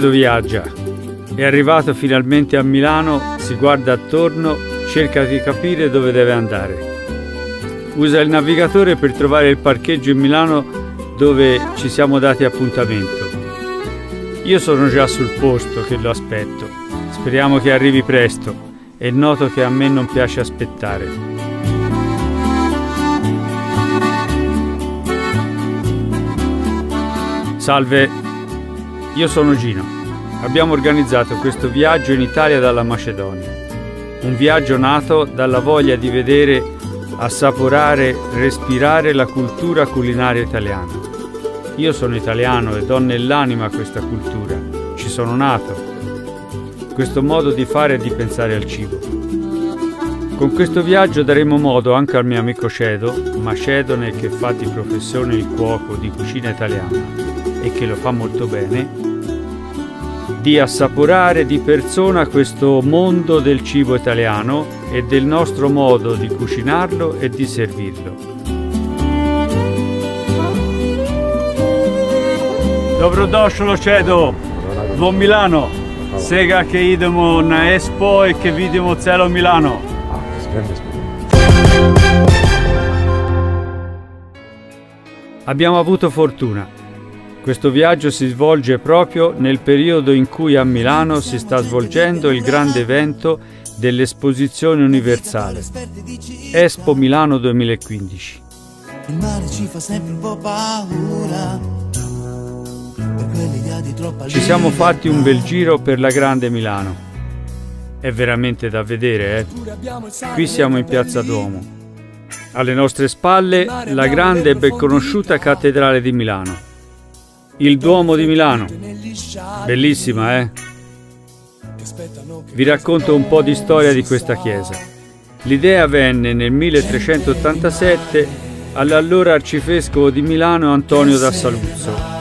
Cedo viaggia. È arrivato finalmente a Milano, si guarda attorno, cerca di capire dove deve andare. Usa il navigatore per trovare il parcheggio in Milano dove ci siamo dati appuntamento. Io sono già sul posto che lo aspetto. Speriamo che arrivi presto e noto che a me non piace aspettare. Salve, io sono Gino. Abbiamo organizzato questo viaggio in Italia dalla Macedonia. Un viaggio nato dalla voglia di vedere, assaporare, respirare la cultura culinaria italiana. Io sono italiano e do nell'anima questa cultura. Ci sono nato. Questo modo di fare e di pensare al cibo. Con questo viaggio daremo modo anche al mio amico Cedo, macedone che fa di professione il cuoco di cucina italiana e che lo fa molto bene, di assaporare di persona questo mondo del cibo italiano e del nostro modo di cucinarlo e di servirlo. Dobrodošlo Čedo, v Milano. Sega che idemo na Expo e che vidimo celo Milano. Abbiamo avuto fortuna. Questo viaggio si svolge proprio nel periodo in cui a Milano si sta svolgendo il grande evento dell'Esposizione Universale, Expo Milano 2015. Il mare ci fa sempre un po' paura. Ci siamo fatti un bel giro per la grande Milano. È veramente da vedere, eh? Qui siamo in Piazza Duomo. Alle nostre spalle la grande e ben conosciuta Cattedrale di Milano il Duomo di Milano. Bellissima, eh? Vi racconto un po' di storia di questa chiesa. L'idea venne nel 1387 all'allora arcivescovo di Milano Antonio da Saluzzo.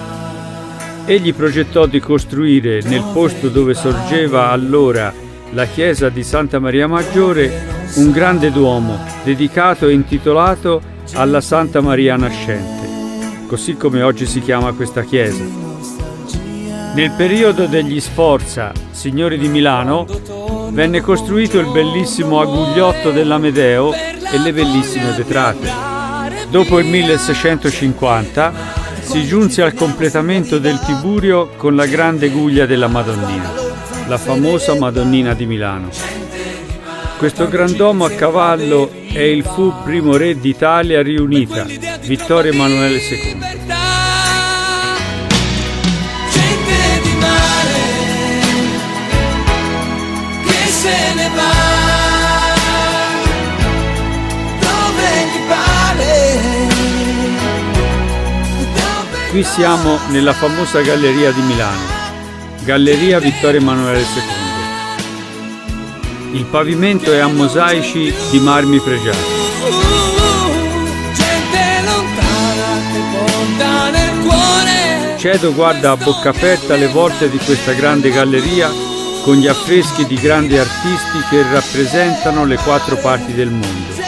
Egli progettò di costruire nel posto dove sorgeva allora la chiesa di Santa Maria Maggiore un grande duomo dedicato e intitolato alla Santa Maria Nascente così come oggi si chiama questa chiesa. Nel periodo degli Sforza, signori di Milano, venne costruito il bellissimo agugliotto dell'Amedeo e le bellissime vetrate. Dopo il 1650 si giunse al completamento del Tiburio con la grande guglia della Madonnina, la famosa Madonnina di Milano. Questo grandomo a cavallo è il fu primo re d'Italia riunita, Vittorio Emanuele II. Qui siamo nella famosa galleria di Milano, Galleria Vittorio Emanuele II. Il pavimento è a mosaici di marmi pregiati. Cedo guarda a bocca aperta le volte di questa grande galleria con gli affreschi di grandi artisti che rappresentano le quattro parti del mondo.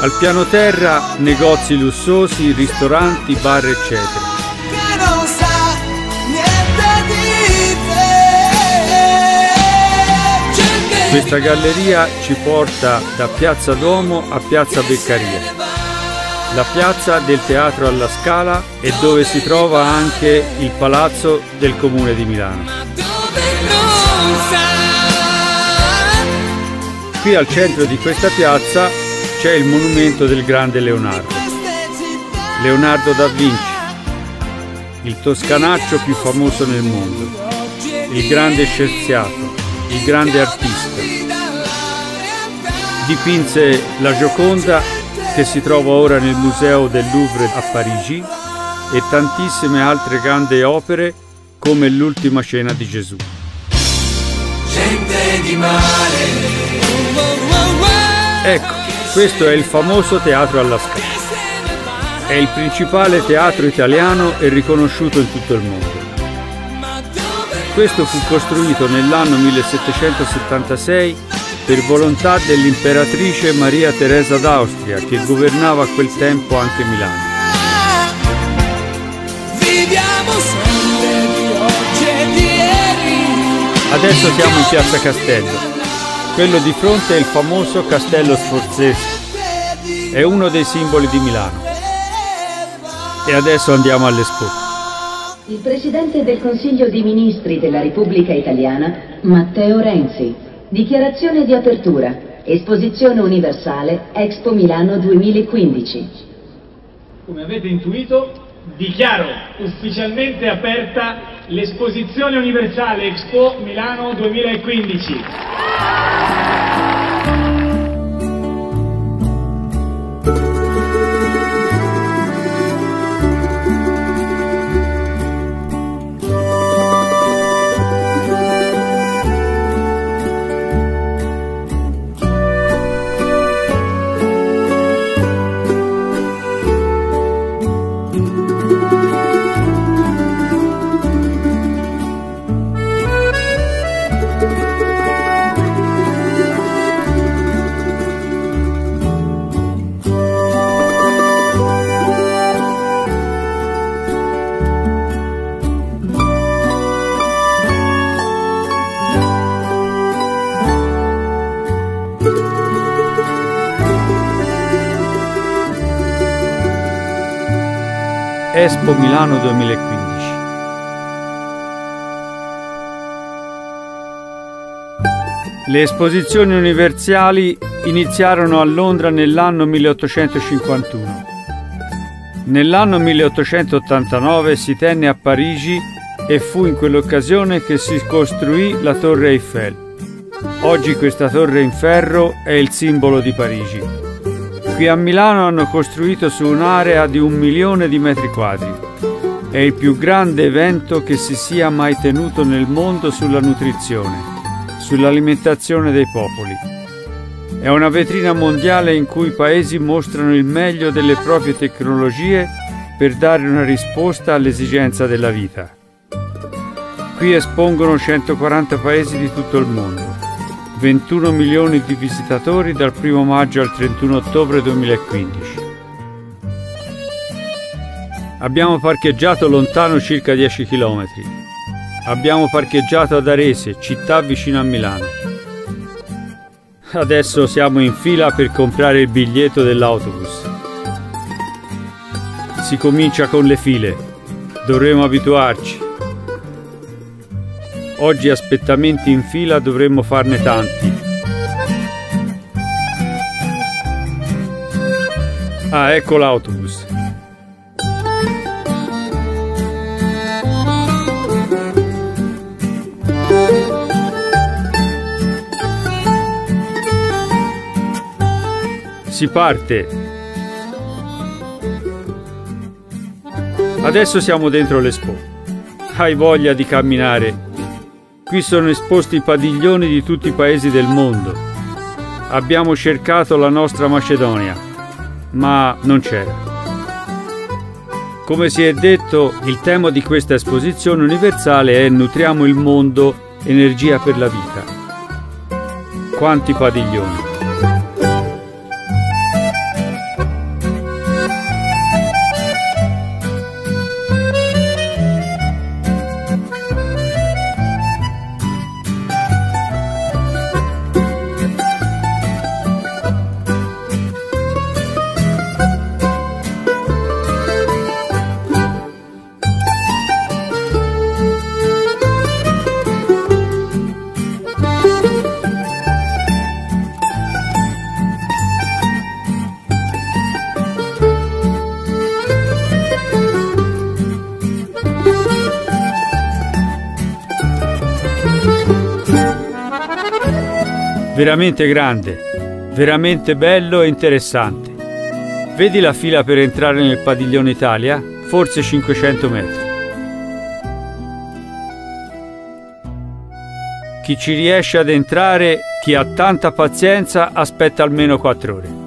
Al piano terra negozi lussosi, ristoranti, bar eccetera. Questa galleria ci porta da Piazza Duomo a Piazza Beccaria la piazza del Teatro alla Scala e dove si trova anche il Palazzo del Comune di Milano. Qui al centro di questa piazza c'è il monumento del grande Leonardo. Leonardo da Vinci, il toscanaccio più famoso nel mondo, il grande scienziato, il grande artista. Dipinse la Gioconda che si trova ora nel Museo del Louvre a Parigi e tantissime altre grandi opere come L'ultima cena di Gesù. Gente di mare. Ecco, questo è il famoso Teatro alla Scala. È il principale teatro italiano e riconosciuto in tutto il mondo. Questo fu costruito nell'anno 1776 per volontà dell'imperatrice Maria Teresa d'Austria che governava a quel tempo anche Milano. Adesso siamo in Piazza Castello. Quello di fronte è il famoso Castello Sforzesco. È uno dei simboli di Milano. E adesso andiamo all'Expo. Il Presidente del Consiglio di Ministri della Repubblica Italiana, Matteo Renzi. Dichiarazione di apertura. Esposizione universale Expo Milano 2015. Come avete intuito, dichiaro ufficialmente aperta l'esposizione universale Expo Milano 2015. Expo Milano 2015. Le esposizioni universali iniziarono a Londra nell'anno 1851. Nell'anno 1889 si tenne a Parigi e fu in quell'occasione che si costruì la Torre Eiffel. Oggi questa torre in ferro è il simbolo di Parigi. Qui a Milano hanno costruito su un'area di un milione di metri quadri. È il più grande evento che si sia mai tenuto nel mondo sulla nutrizione, sull'alimentazione dei popoli. È una vetrina mondiale in cui i paesi mostrano il meglio delle proprie tecnologie per dare una risposta all'esigenza della vita. Qui espongono 140 paesi di tutto il mondo. 21 milioni di visitatori dal 1 maggio al 31 ottobre 2015. Abbiamo parcheggiato lontano circa 10 km. Abbiamo parcheggiato ad Arese, città vicino a Milano. Adesso siamo in fila per comprare il biglietto dell'autobus. Si comincia con le file. Dovremo abituarci. Oggi aspettamenti in fila dovremmo farne tanti. Ah, ecco l'autobus. Si parte. Adesso siamo dentro l'Expo. Hai voglia di camminare Qui sono esposti i padiglioni di tutti i paesi del mondo. Abbiamo cercato la nostra Macedonia, ma non c'era. Come si è detto, il tema di questa esposizione universale è Nutriamo il mondo, energia per la vita. Quanti padiglioni! Veramente grande, veramente bello e interessante. Vedi la fila per entrare nel padiglione Italia? Forse 500 metri. Chi ci riesce ad entrare, chi ha tanta pazienza, aspetta almeno 4 ore.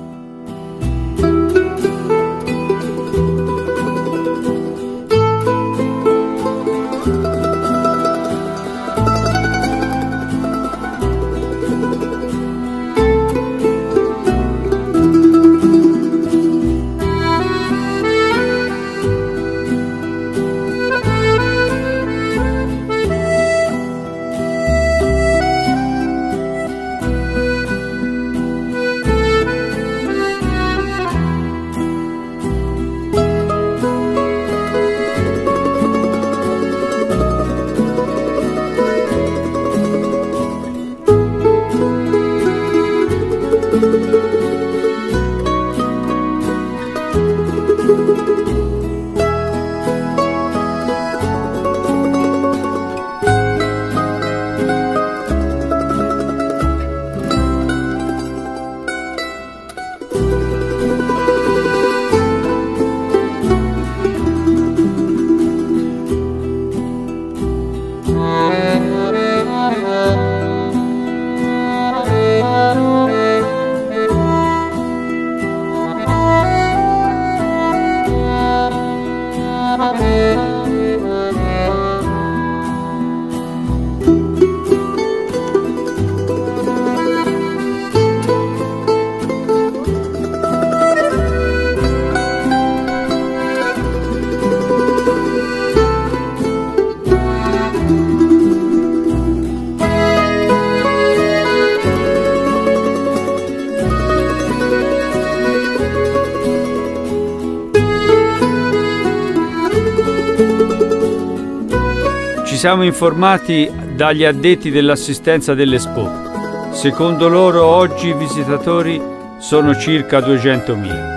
Ci siamo informati dagli addetti dell'assistenza dell'Expo. Secondo loro oggi i visitatori sono circa 200.000.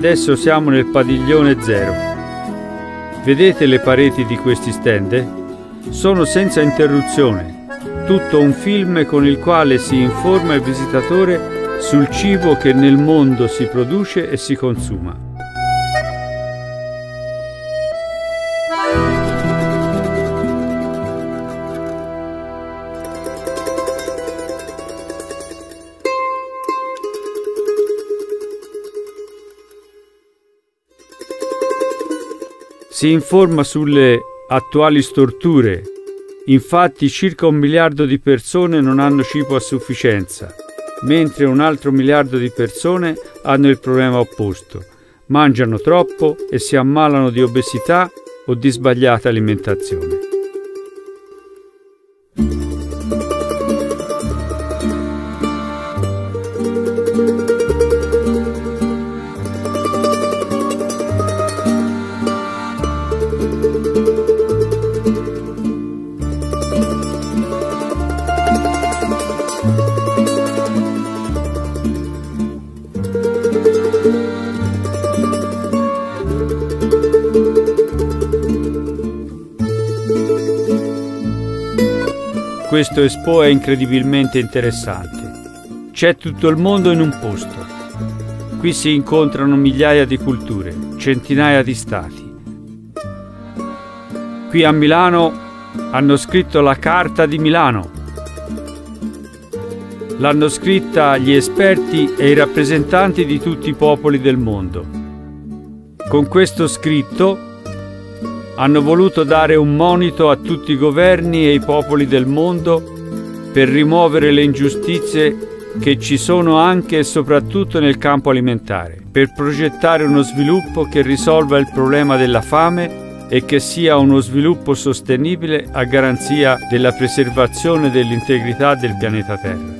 Adesso siamo nel padiglione zero. Vedete le pareti di questi stand? Sono senza interruzione, tutto un film con il quale si informa il visitatore sul cibo che nel mondo si produce e si consuma. Si informa sulle attuali storture. Infatti circa un miliardo di persone non hanno cibo a sufficienza, mentre un altro miliardo di persone hanno il problema opposto. Mangiano troppo e si ammalano di obesità o di sbagliata alimentazione. Questo Expo è incredibilmente interessante. C'è tutto il mondo in un posto. Qui si incontrano migliaia di culture, centinaia di stati. Qui a Milano hanno scritto la Carta di Milano. L'hanno scritta gli esperti e i rappresentanti di tutti i popoli del mondo. Con questo scritto hanno voluto dare un monito a tutti i governi e i popoli del mondo per rimuovere le ingiustizie che ci sono anche e soprattutto nel campo alimentare, per progettare uno sviluppo che risolva il problema della fame e che sia uno sviluppo sostenibile a garanzia della preservazione dell'integrità del pianeta Terra.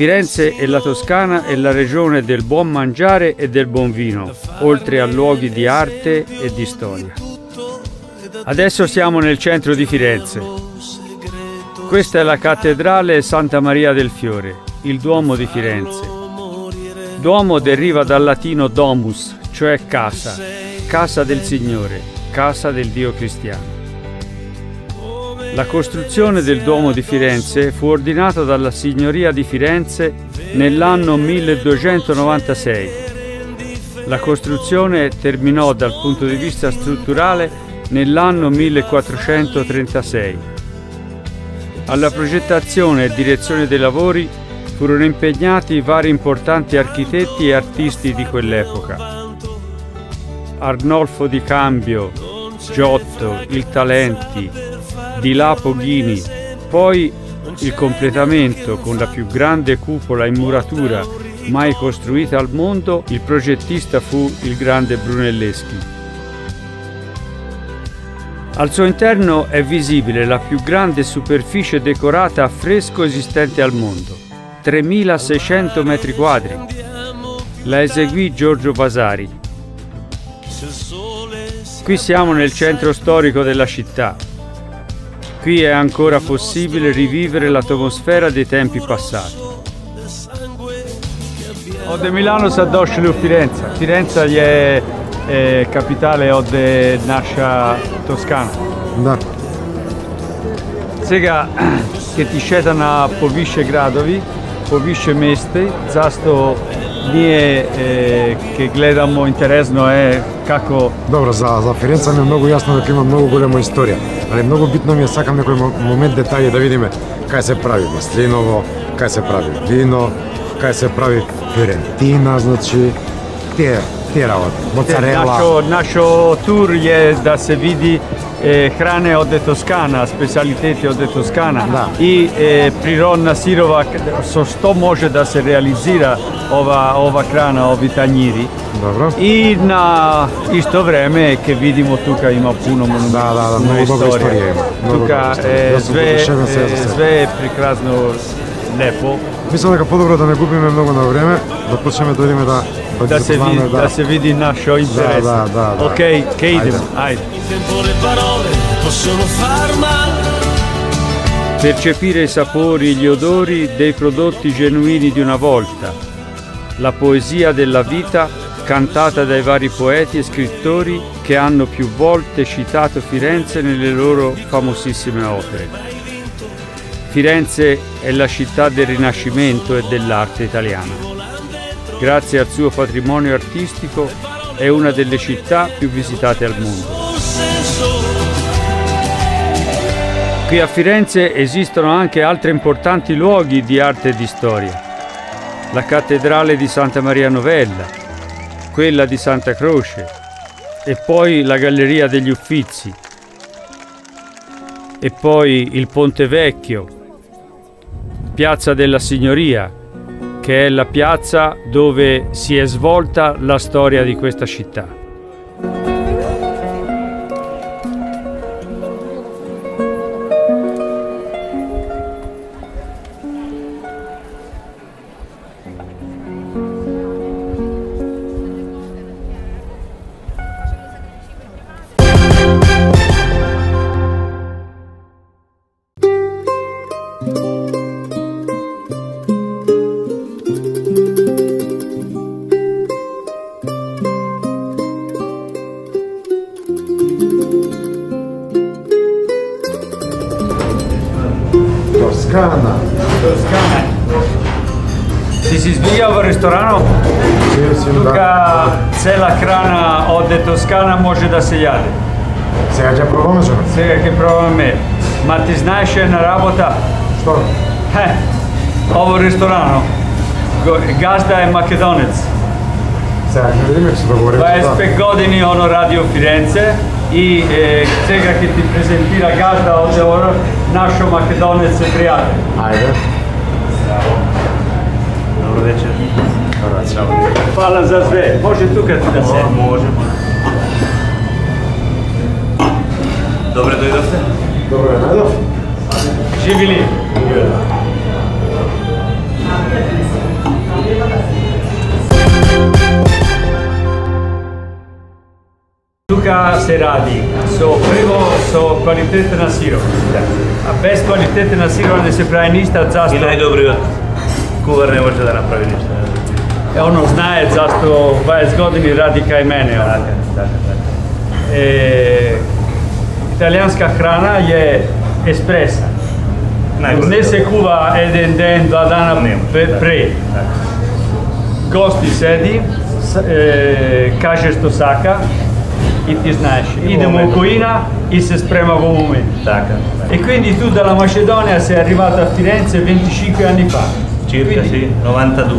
Firenze e la Toscana è la regione del buon mangiare e del buon vino, oltre a luoghi di arte e di storia. Adesso siamo nel centro di Firenze. Questa è la cattedrale Santa Maria del Fiore, il Duomo di Firenze. Duomo deriva dal latino domus, cioè casa, casa del Signore, casa del Dio cristiano. La costruzione del Duomo di Firenze fu ordinata dalla Signoria di Firenze nell'anno 1296. La costruzione terminò dal punto di vista strutturale nell'anno 1436. Alla progettazione e direzione dei lavori furono impegnati vari importanti architetti e artisti di quell'epoca. Arnolfo di Cambio, Giotto, il Talenti, Di Lapo Ghini, poi il completamento con la più grande cupola in muratura mai costruita al mondo, il progettista fu il grande Brunelleschi. Al suo interno è visibile la più grande superficie decorata a fresco esistente al mondo, 3600 metri quadri. La eseguì Giorgio Vasari. Qui siamo nel centro storico della città, Qui è ancora possibile rivivere l'atmosfera dei tempi passati. Ho de Milano s'addosce le Firenze. Firenze è, è capitale o de nascia toscana. Da. Sega che ti scetana povisce gradovi, povisce meste, zasto ние е, ке гледамо интересно е како Добро, за, за Фиренца ми е многу јасно дека има многу голема историја. Али многу битно ми е сакам некој мо- момент детали да видиме кај се прави маслиново, кај се прави вино, кај се прави ферентина, значи тие тие работи. Моцарела. Нашо, нашо тур je da se vidi e, hrane od Toskana, specialitete od Toskana da. i e, prirodna sirova, što može da se realizira ova, ova hrana, ovi tanjiri. Dobro. I na isto vreme, ke vidimo, tuka ima puno mnogo da, da, monumentalna istorije. Tuka e, e, sve je prekrasno lepo. Mislim da ga podobro da ne gubim mnogo na vreme, da počneme da vidimo da da, da se vidi, da. da se vidi našo interes. Da, da, da, da. Ok, che idemo, ajde. Percepire i sapori, gli odori dei prodotti genuini di una volta. La poesia della vita cantata dai vari poeti e scrittori che hanno più volte citato Firenze nelle loro famosissime opere. Firenze è la città del Rinascimento e dell'arte italiana. Grazie al suo patrimonio artistico è una delle città più visitate al mondo. Qui a Firenze esistono anche altri importanti luoghi di arte e di storia. La cattedrale di Santa Maria Novella, quella di Santa Croce e poi la Galleria degli Uffizi e poi il Ponte Vecchio, Piazza della Signoria, che è la piazza dove si è svolta la storia di questa città. од Тоскана може да се јаде. Сега ќе пробаме жена. Сега ќе пробаме. Ма ти знаеш една работа? Што? Хе, ово ресторано, го- газда е македонец. Сега ќе видиме, ќе се договориме. 25 години оно ради у Фиренце и е, сега ќе ти презентира газда од ово нашо македонец е пријател. Ајде. Dobro večer. Ćao. Фала за све. Може тука ти да се. Može, Dobro dojdovte. Dobro najdov. Živjeli. Tuka se radi. So prvo, so kvalitete na siro. A bez kvalitete na siro ne se pravi ništa zašto... I najdobri od kuvar ne može da napravi ništa. E ono znaje zašto 20 godini radi kaj mene. Ono. Tako, tako, tako. E, italijanska hrana je espresa. Ne se kuva jedan den, dva dana pre. Gosti sedi, e, eh, kaže što saka i ti znaš. Idemo in cucina e si sprema con momento. E quindi tu dalla Macedonia sei arrivato a Firenze 25 anni fa. Circa, quindi, sì, 92.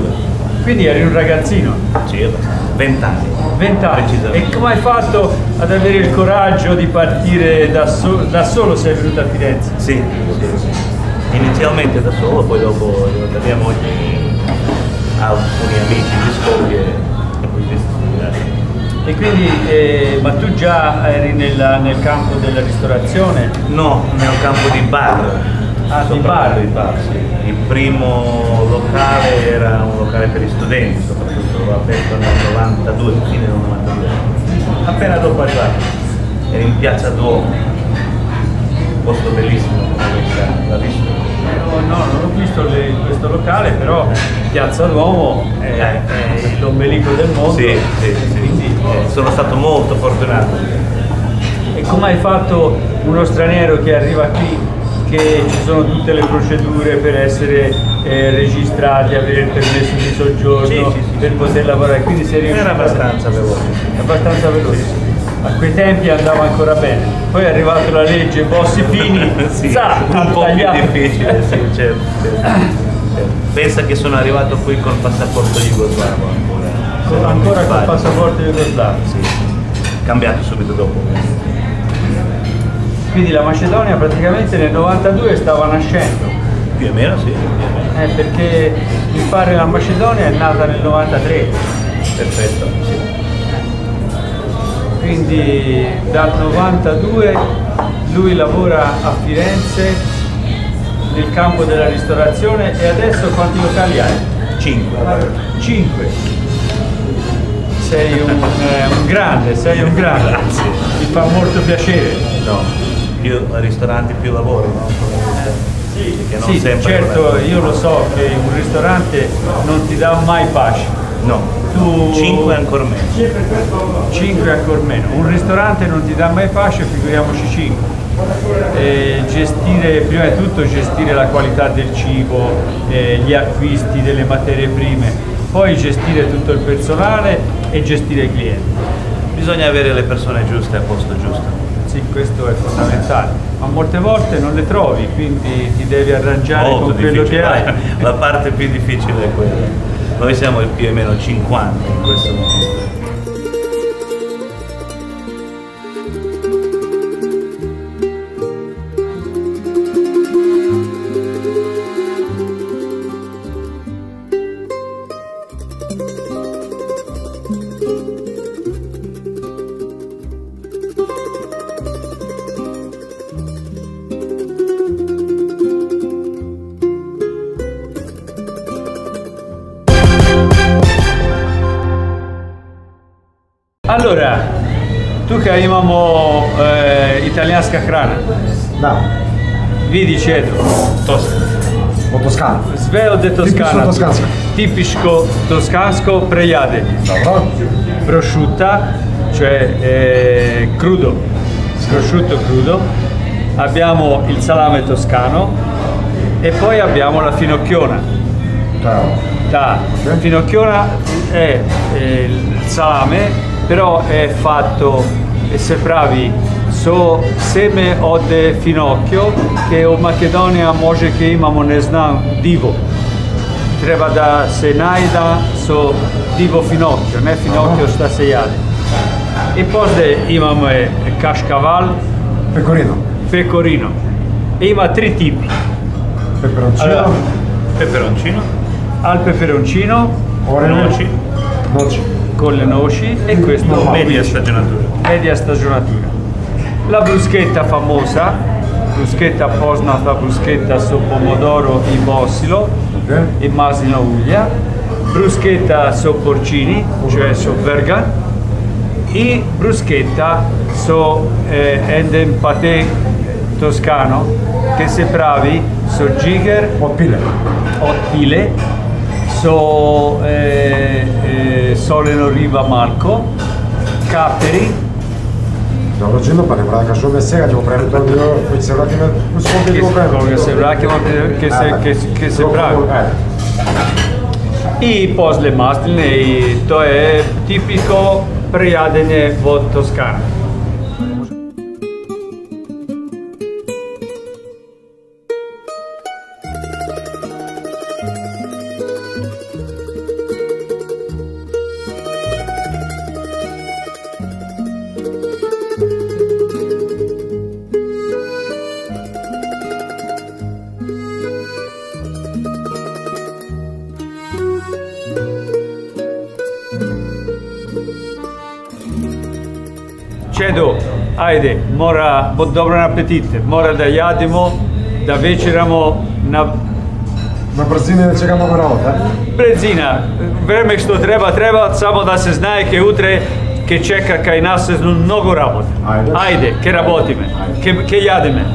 Quindi eri un ragazzino. Circa, 20 anni. 20 anni. Precisamente. E come hai fatto ad avere il coraggio di partire da, so- da solo sei venuto a Firenze? Sì. Inizialmente da solo, poi dopo è venuta mia moglie, alcuni amici di Skopje e quindi, eh, ma tu già eri nella- nel campo della ristorazione? No, nel campo di bar. Ah, di bar. di bar, sì. Il primo locale era un locale per gli studenti, soprattutto l'ho aperto nel 92, fine del 92. Appena dopo arrivato. Era in piazza Duomo. Un posto bellissimo, come l'ha visto. No, no, non ho visto le- questo locale, però Piazza Duomo è, è l'ombelico del mondo. Sì, sì, sì. Quindi, Eh, sono stato molto fortunato. E come hai fatto uno straniero che arriva qui, che ci sono tutte le procedure per essere eh, registrati, avere il permesso di soggiorno, Sì, sì, sì. per poter lavorare, quindi sei riuscito Era abbastanza veloce. abbastanza veloce. A quei tempi andava ancora bene. Poi è arrivata la legge Bossi Fini, sì, za, un po' più tagliato. difficile, sì, certo, certo. Pensa che sono arrivato qui col passaporto jugoslavo ancora. ancora col passaporto jugoslavo. Sì, cambiato subito dopo. Quindi la Macedonia praticamente nel 92 stava nascendo. Più o meno sì, più o meno. Eh, perché mi pare la Macedonia è nata nel 93, Perfetto, sì. quindi dal 92 lui lavora a Firenze nel campo della ristorazione e adesso quanti locali hai? 5. 5. Sei un, eh, un grande, sei un grande. Grazie. Mi fa molto piacere. No, più ristoranti, più lavoro, no? Che non Sì, sempre certo, io lo so che un ristorante non ti dà mai pace. No, Tu- 5 ancora meno. 5 ancora meno. Un ristorante non ti dà mai pace, figuriamoci 5. gestire, prima di tutto gestire la qualità del cibo, eh, gli acquisti delle materie prime, poi gestire tutto il personale e gestire i clienti. Bisogna avere le persone giuste al posto giusto. Sì, questo è fondamentale, ma molte volte non le trovi, quindi ti devi arrangiare Molto con quello che hai. La parte più difficile è quella. Noi siamo più o meno 50 in questo momento. Che imamo e, italijanska hrana, Da, vidi čedo, od Toskana. sve od Tipično Toskana, toskansko. tipiško toskansko prejade. Dobro. prosciutta, cioè eh, crudo, prosciutto crudo, abbiamo il salame toscano e poi abbiamo la finocchiona. Ciao. La finocchiona è eh, il salame, però è fatto, e se pravi, so seme od finocchio, che u Makedonija može che imamo ne znam divo. Treba da se najda so divo finocchio, ne finocchio šta se jade. I posle imamo je kaškaval, Pecorino. pecorino. E ima tri tipi. Peperoncino. Allora, Peperoncino, al peperoncino, Oreo. noci, Noci. con le noci e questo media stagionatura. Media stagionatura. La bruschetta famosa, bruschetta poznata, bruschetta su pomodoro i bossilo e maslina uglia, bruschetta su porcini, cioè su vergan, e bruschetta su eh, endem paté toscano, che se pravi su jiger Od pile. so eh, eh, soleno riva malko, kaperi, stiamo facendo parliamo anche solo che sera abbiamo preso il che sembra che non si può che sembra che, che, se, che, che sembra i posle masline i to je tipiko prijadene vod Toskana чедо, ајде, мора под добро на апетите, мора да јадемо, да вечерамо на На брзина да чекамо на работа. Брзина. Време што треба, треба, само да се знае ке утре ке чека кај нас многу работа. Ајде, ајде ке работиме, ке, ке јадеме.